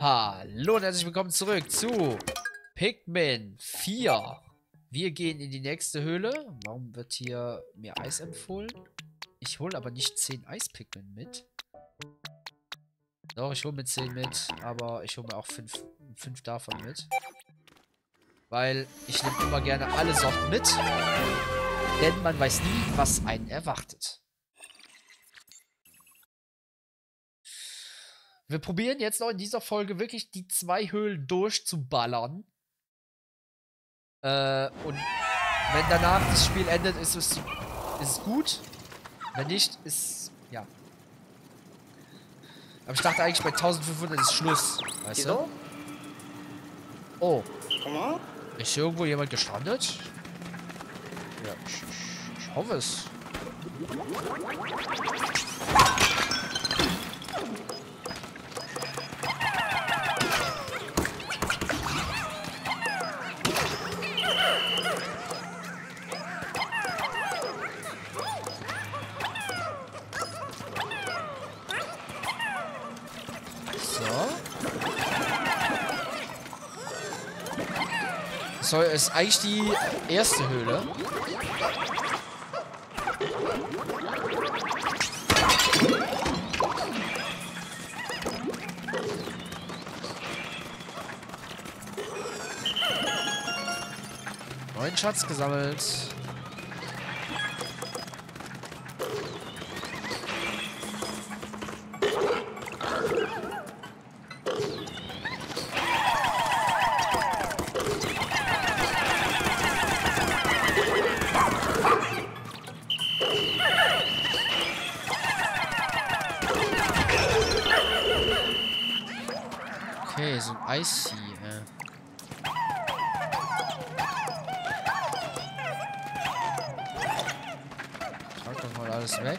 Hallo und herzlich willkommen zurück zu Pikmin 4. Wir gehen in die nächste Höhle. Warum wird hier mir Eis empfohlen? Ich hole aber nicht 10 Eispigmen mit. Doch, ich hole mir 10 mit, aber ich hole mir auch 5, 5 davon mit. Weil ich nehme immer gerne alle Sorten mit. Denn man weiß nie, was einen erwartet. Wir probieren jetzt noch in dieser Folge wirklich die zwei Höhlen durchzuballern. Äh, und wenn danach das Spiel endet, ist es, ist es gut. Wenn nicht, ist, ja. Aber ich dachte eigentlich bei 1500 ist Schluss. Weißt Wieso? du? Oh, ist hier irgendwo jemand gestrandet? Ja, ich, ich, ich hoffe es. So, ist eigentlich die erste Höhle. Neuen Schatz gesammelt. Schau doch mal alles weg.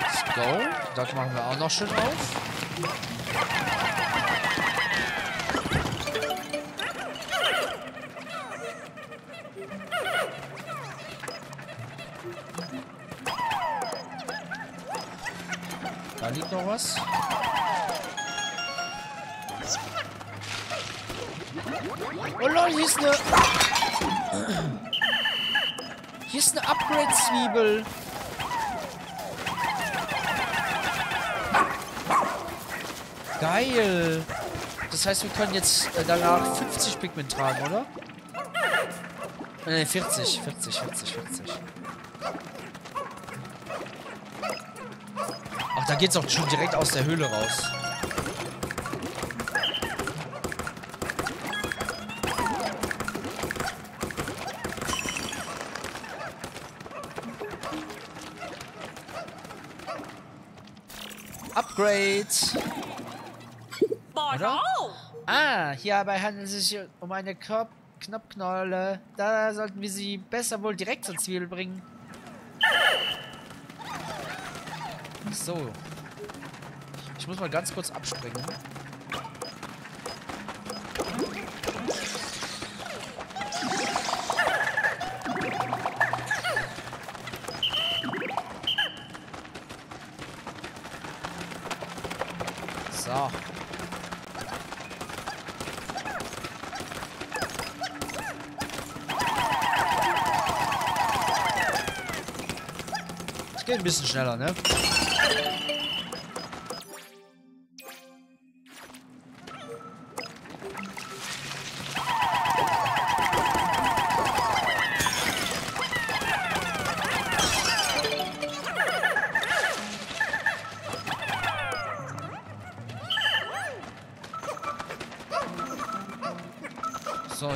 Let's go. Das machen wir auch noch schön auf. Noch was. Oh lol, hier ist eine... Hier ist eine Upgrade-Zwiebel. Geil. Das heißt, wir können jetzt äh, danach 50 Pigment tragen, oder? Ne, 40, 40, 40, 40. Ach, da geht's auch schon direkt aus der Höhle raus. Upgrade. Oder? Ah, hierbei handelt es sich um eine Knop Knopfknolle. Da sollten wir sie besser wohl direkt zur Zwiebel bringen. So. Ich muss mal ganz kurz abspringen. So. Es geht ein bisschen schneller, ne?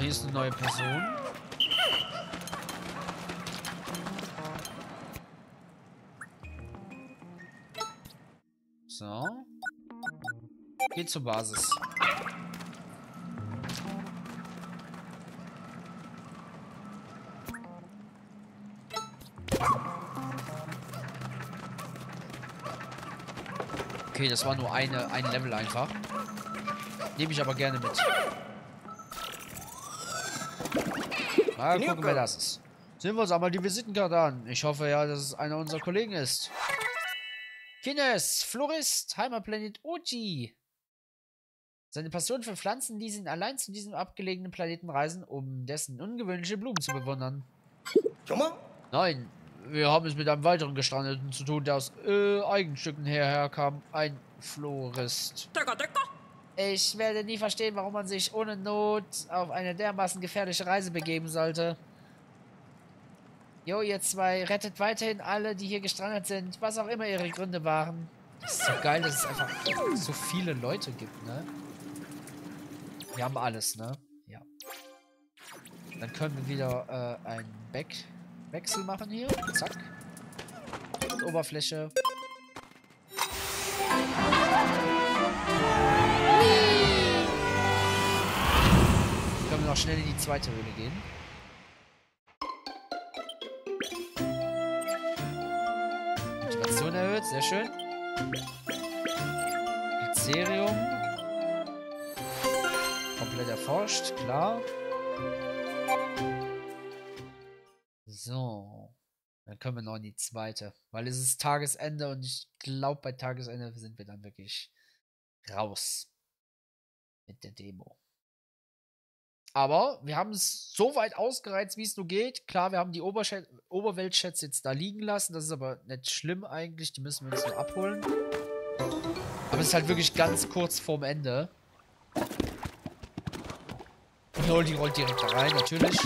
Hier ist eine neue Person. So. Geht zur Basis. Okay, das war nur eine, ein Level einfach. Nehme ich aber gerne mit. Mal gucken, wer das ist. Sehen wir uns einmal die Visitenkarte an. Ich hoffe ja, dass es einer unserer Kollegen ist. Kines, Florist, Heimatplanet Oji. Seine Passion für Pflanzen ließ ihn allein zu diesem abgelegenen Planeten reisen, um dessen ungewöhnliche Blumen zu bewundern. Nein, wir haben es mit einem weiteren Gestrandeten zu tun, der aus äh, Eigenstücken hierher kam. Ein Florist. Ich werde nie verstehen, warum man sich ohne Not auf eine dermaßen gefährliche Reise begeben sollte. Jo, ihr zwei, rettet weiterhin alle, die hier gestrandet sind, was auch immer ihre Gründe waren. Das ist so geil, dass es einfach so viele Leute gibt, ne? Wir haben alles, ne? Ja. Dann können wir wieder äh, einen Back Wechsel machen hier. Zack. Und Oberfläche. Noch schnell in die zweite Höhle gehen. Motivation erhöht, sehr schön. Ethereum. Komplett erforscht, klar. So. Dann können wir noch in die zweite. Weil es ist Tagesende und ich glaube, bei Tagesende sind wir dann wirklich raus. Mit der Demo. Aber wir haben es so weit ausgereizt, wie es nur geht. Klar, wir haben die Oberweltchats jetzt da liegen lassen. Das ist aber nicht schlimm eigentlich. Die müssen wir uns nur abholen. Aber es ist halt wirklich ganz kurz vorm Ende. Und die rollt direkt da rein, natürlich.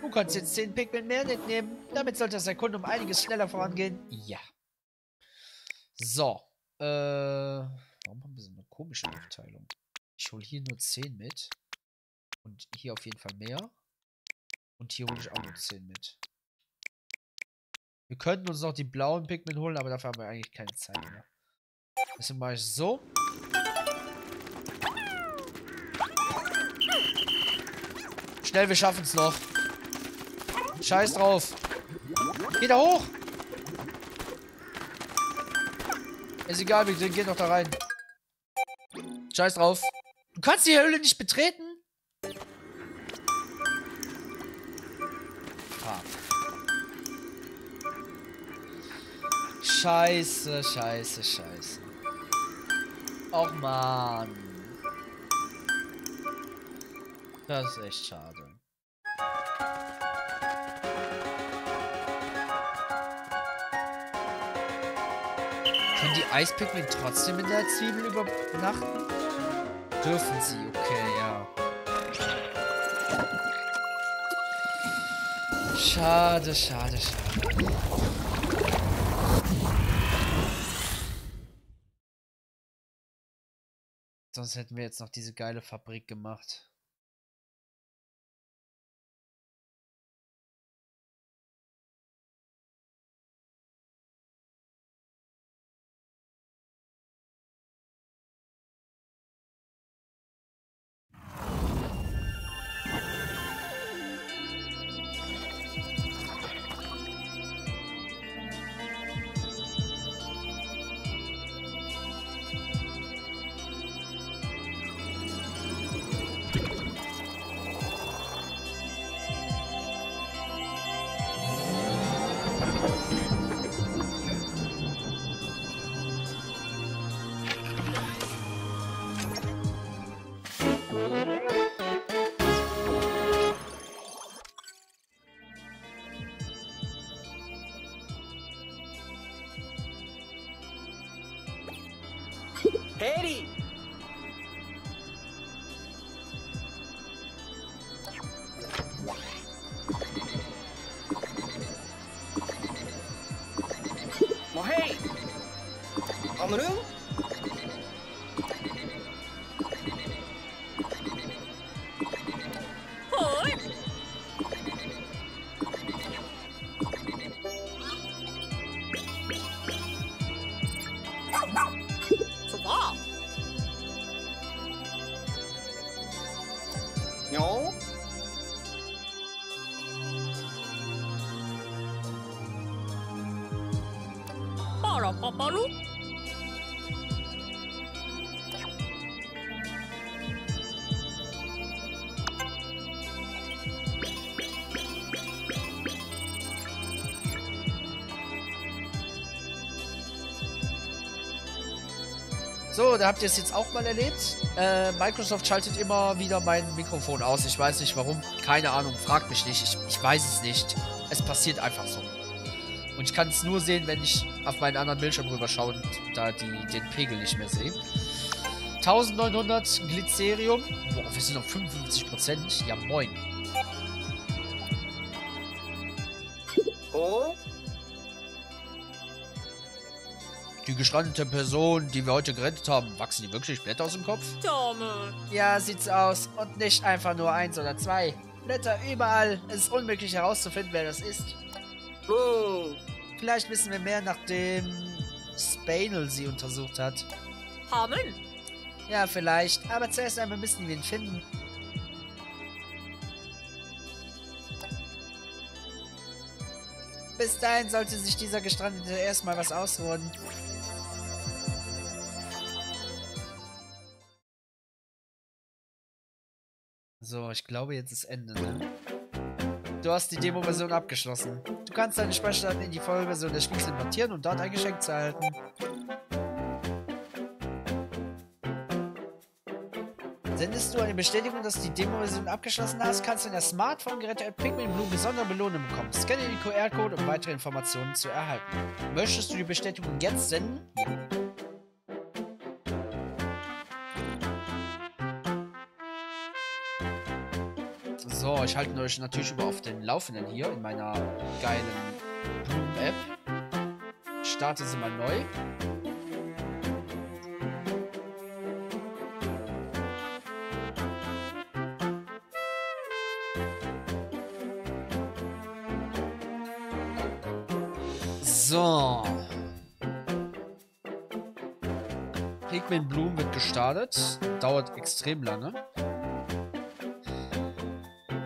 Du kannst jetzt 10 Pikmin mehr mitnehmen. Damit sollte das Erkunden um einiges schneller vorangehen. Ja. So. Äh, warum haben wir so eine komische Aufteilung? Ich hole hier nur 10 mit. Und hier auf jeden Fall mehr. Und hier hole ich auch nur 10 mit. Wir könnten uns noch die blauen Pikmin holen, aber dafür haben wir eigentlich keine Zeit mehr. Deswegen mache ich so. Schnell, wir schaffen es noch. Scheiß drauf. Geh da hoch. Ist egal, wir gehen doch da rein. Scheiß drauf. Du kannst die Höhle nicht betreten? Fuck. Scheiße, scheiße, scheiße. Och man. Das ist echt schade. Können die Eispigmen trotzdem in der Zwiebel übernachten? Dürfen sie, okay, ja. Schade, schade, schade. Sonst hätten wir jetzt noch diese geile Fabrik gemacht. So, da habt ihr es jetzt auch mal erlebt. Äh, Microsoft schaltet immer wieder mein Mikrofon aus. Ich weiß nicht warum. Keine Ahnung. Fragt mich nicht. Ich, ich weiß es nicht. Es passiert einfach so. Und ich kann es nur sehen, wenn ich auf meinen anderen Bildschirm rüberschaue und da die, den Pegel nicht mehr sehe. 1900 Glycerium. Boah, wir sind auf 55%. Ja, moin. Die gestrandete Person, die wir heute gerettet haben, wachsen die wirklich Blätter aus dem Kopf? Tome. Ja, sieht's aus. Und nicht einfach nur eins oder zwei. Blätter überall. Es ist unmöglich herauszufinden, wer das ist. Hm. Vielleicht wissen wir mehr, nachdem Spanel sie untersucht hat. Hameln. Ja, vielleicht. Aber zuerst einmal müssen wir ihn finden. Bis dahin sollte sich dieser Gestrandete erstmal was ausruhen. So, ich glaube, jetzt ist Ende, ne? Du hast die Demo-Version abgeschlossen. Du kannst deine Speicherdaten in die Vollversion des Spiels importieren und dort ein Geschenk zu erhalten. Sendest du eine Bestätigung, dass du die Demo-Version abgeschlossen hast, kannst du in der Smartphone-Gerät Pikmin Blue besondere Belohnung bekommen. Scanne den QR-Code, um weitere Informationen zu erhalten. Möchtest du die Bestätigung jetzt senden? Ja. Ich halte euch natürlich über auf den Laufenden hier in meiner geilen Bloom-App. Starte sie mal neu. So. Pikmin Bloom wird gestartet. Dauert extrem lange.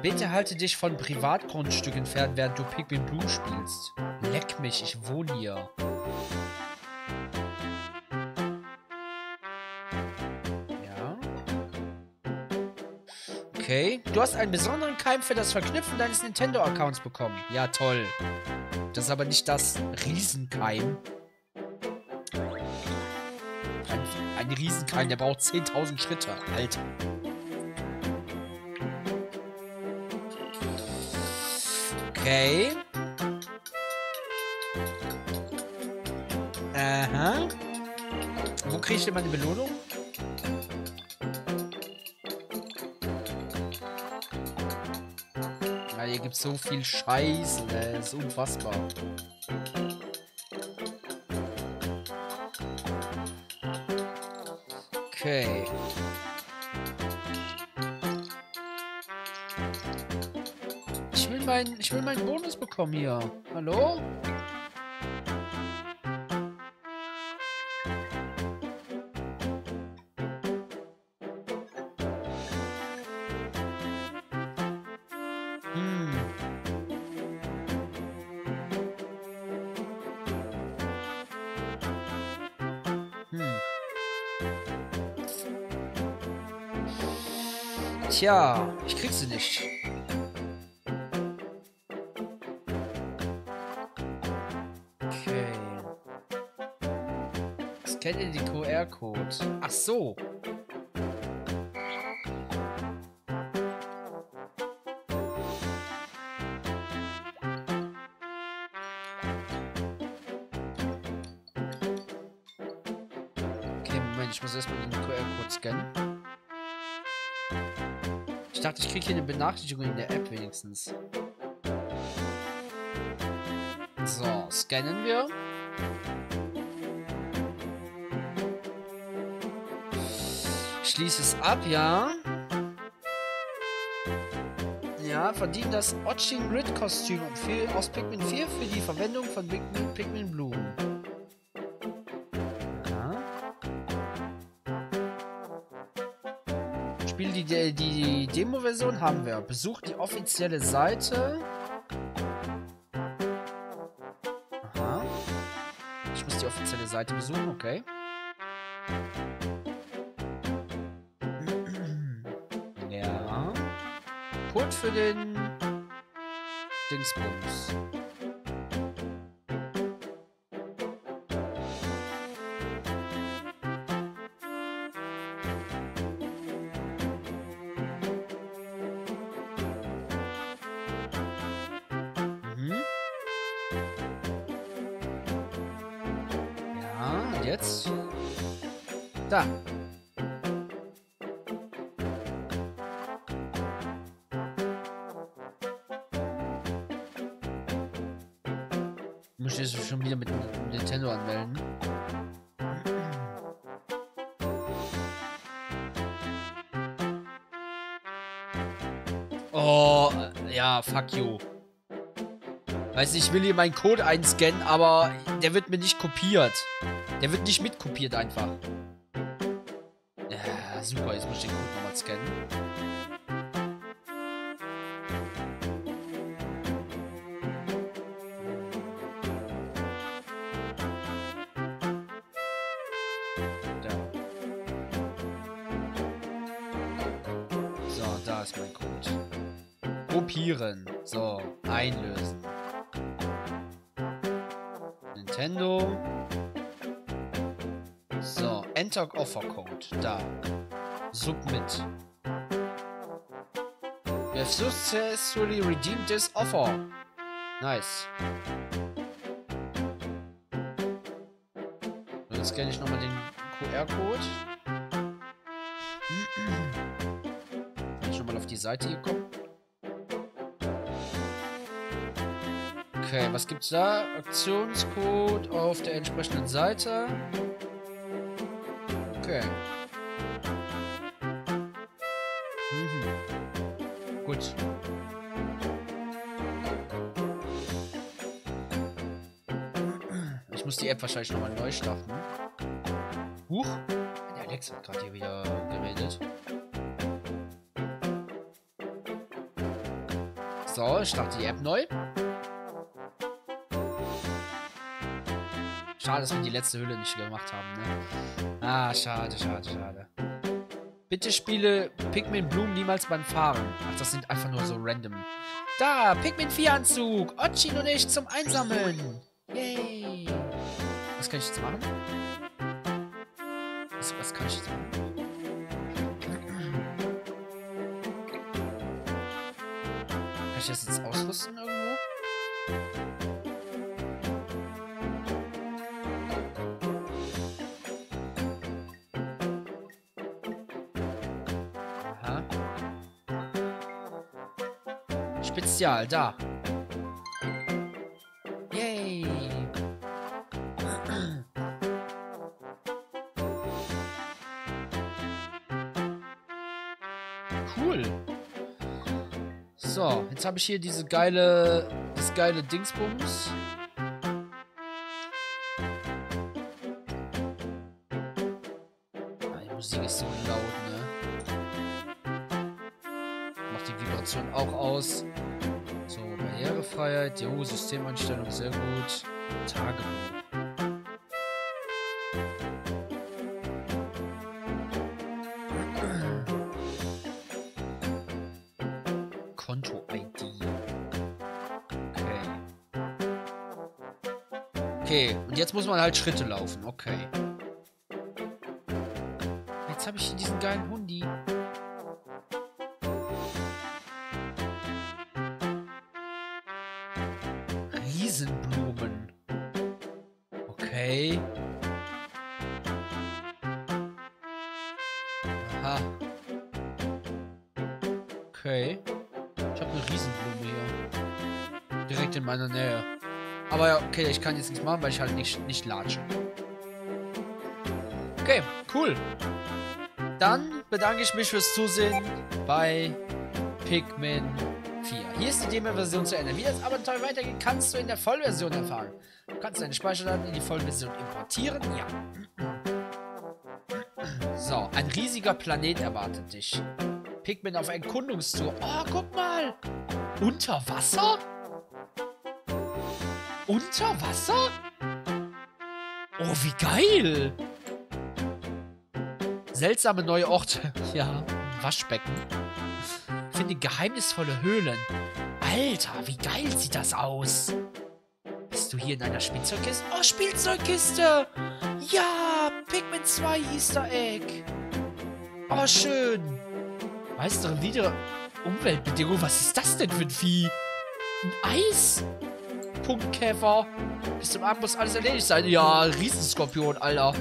Bitte halte dich von Privatgrundstücken fern, während du Pikmin Bloom spielst. Leck mich, ich wohne hier. Ja. Okay. Du hast einen besonderen Keim für das Verknüpfen deines Nintendo-Accounts bekommen. Ja, toll. Das ist aber nicht das Riesenkeim. Ein, ein Riesenkeim, der braucht 10.000 Schritte. Alter. Okay. Aha. Wo kriege ich denn meine Belohnung? Ja, hier gibt so viel Scheiße, ne? Das ist unfassbar. Okay. Ich will meinen, ich will meinen Bonus bekommen hier. Hallo? Hm. Hm. Tja, ich krieg sie nicht. QR-Code. Ach so. Okay, Moment, ich muss erstmal den QR-Code scannen. Ich dachte, ich kriege hier eine Benachrichtigung in der App wenigstens. So, scannen wir. Schließe es ab, ja. Ja, verdient das Otching Grid Kostüm aus Pikmin 4 für die Verwendung von Pikmin, Pikmin Blue. Ja. Spiel die, die, die Demo-Version haben wir. Besucht die offizielle Seite. Aha. Ich muss die offizielle Seite besuchen, okay. Für den Dingsbums. Mhm. Jetzt? Da. Oh, ja, fuck you. Weiß nicht, ich will hier meinen Code einscannen, aber der wird mir nicht kopiert. Der wird nicht mitkopiert einfach. Ja, super, jetzt muss ich den Code nochmal scannen. Enter Offer Code. Da. Submit. You have successfully redeemed this offer. Nice. Und Jetzt scanne ich nochmal den QR-Code. Bin ich nochmal auf die Seite gekommen. Okay, was gibt's da? Aktionscode auf der entsprechenden Seite. Okay. Mhm. Gut. Ich muss die App wahrscheinlich nochmal neu starten. Huch. Der Alex hat gerade hier wieder geredet. So, ich starte die App neu. Schade, dass wir die letzte Hülle nicht gemacht haben, ne? Ah, schade, schade, schade. Bitte spiele Pikmin Bloom niemals beim Fahren. Ach, das sind einfach nur so random. Da, Pikmin 4 Anzug. Ochin und ich zum Einsammeln. Yay. Was kann ich jetzt machen? Was, was kann ich jetzt machen? Kann ich das jetzt ausrüsten Spezial, da. Yay. Cool. So, jetzt habe ich hier diese geile, das geile Dingsbums. Jo, Systemeinstellung, sehr gut. Tagebuch. Konto-ID. Okay. Okay, und jetzt muss man halt Schritte laufen. Okay. Jetzt habe ich diesen geilen Hundi. Okay, ich kann jetzt nichts machen, weil ich halt nicht, nicht latsche. Okay, cool. Dann bedanke ich mich fürs Zusehen bei Pikmin 4. Hier ist die Demo-Version zu Ende. Wie das Abenteuer weitergeht, kannst du in der Vollversion erfahren. Du kannst deine Speicherdaten in die Vollversion importieren. Ja. So, ein riesiger Planet erwartet dich. Pikmin auf Erkundungstour. Oh, guck mal. Unter Wasser? Unter Wasser? Oh, wie geil! Seltsame neue Orte. Ja, Waschbecken. Finde geheimnisvolle Höhlen. Alter, wie geil sieht das aus? Bist du hier in einer Spielzeugkiste? Oh, Spielzeugkiste! Ja, Pikmin 2 Easter Egg. Oh, schön. Meistere wieder Umweltbedingungen. Was ist das denn für ein Vieh? Ein Eis? Punktkäfer. Bis zum Abend muss alles erledigt sein. Ja, Riesenskorpion, Alter.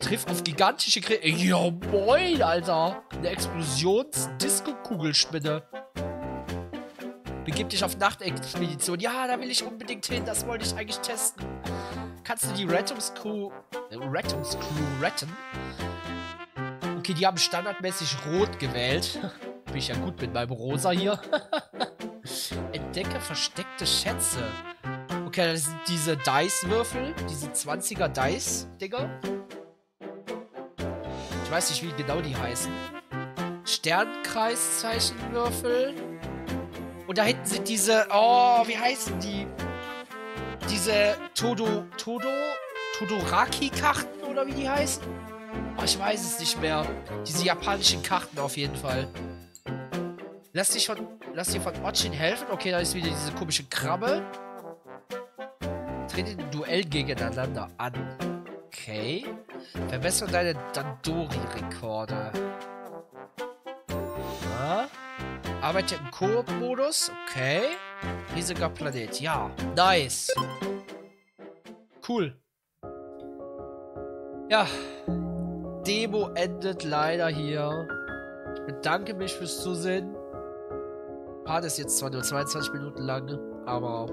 Triff auf gigantische Gre Ja, moin, Alter. Eine Explosions-Disco-Kugelspinne. Begib dich auf Nachtexpedition. Ja, da will ich unbedingt hin. Das wollte ich eigentlich testen. Kannst du die Rettungscrew, äh, Rettungscrew retten? Okay, die haben standardmäßig rot gewählt. Bin ich ja gut mit meinem Rosa hier. Entdecke versteckte Schätze. Okay, das sind diese Dice-Würfel. Diese 20er Dice-Dinger. Ich weiß nicht, wie genau die heißen. Sternkreiszeichenwürfel. Und da hinten sind diese, oh, wie heißen die? Diese Todo, Todo, Todoraki-Karten oder wie die heißen? Oh, ich weiß es nicht mehr. Diese japanischen Karten auf jeden Fall. Lass dich von, lass dir von Ochin helfen. Okay, da ist wieder diese komische Krabbe. Trete Duell gegeneinander an. Okay. Verbessere deine Dandori-Rekorde. Ja. Arbeite im Koop-Modus. Okay. Riesiger Planet. Ja. Nice. Cool. Ja. Demo endet leider hier. Ich bedanke mich fürs Zusehen. Part ist jetzt zwar nur 22 Minuten lang, aber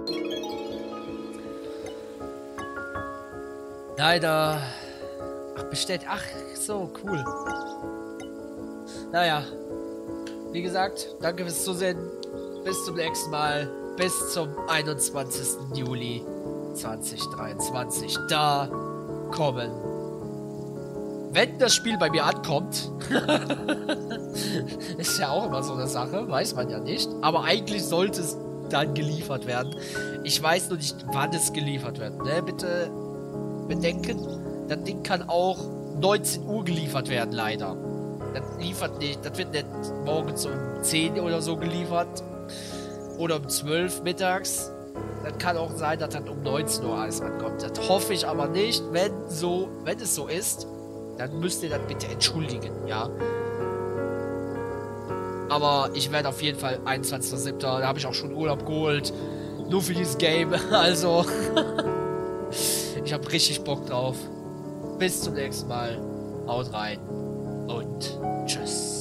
leider Ach, bestellt. Ach, so, cool. Naja. Wie gesagt, danke fürs Zusehen. Bis zum nächsten Mal. Bis zum 21. Juli 2023. Da kommen. Wenn das Spiel bei mir ankommt. ist ja auch immer so eine Sache. Weiß man ja nicht. Aber eigentlich sollte es dann geliefert werden. Ich weiß nur nicht, wann es geliefert wird. Ne? Bitte bedenken. Das Ding kann auch 19 Uhr geliefert werden, leider. Das liefert nicht, das wird nicht morgens um 10 oder so geliefert. Oder um 12 mittags. Das kann auch sein, dass dann um 19 Uhr alles ankommt. Das hoffe ich aber nicht. Wenn so, wenn es so ist, dann müsst ihr das bitte entschuldigen, ja. Aber ich werde auf jeden Fall 21.07. Da habe ich auch schon Urlaub geholt. Nur für dieses Game. Also. Ich habe richtig Bock drauf. Bis zum nächsten Mal. Haut rein und tschüss.